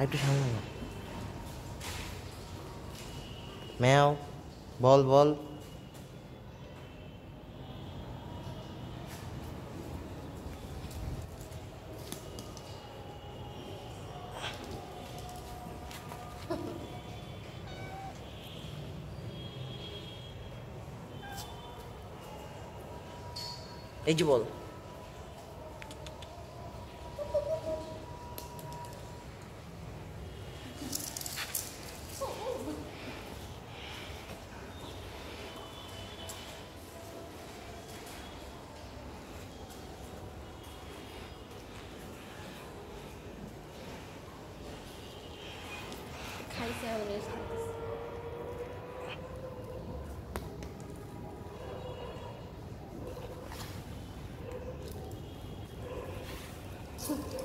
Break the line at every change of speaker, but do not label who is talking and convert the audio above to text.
একটু সামনে না ম্যাও বল বল এই যে বল
店を運営しています。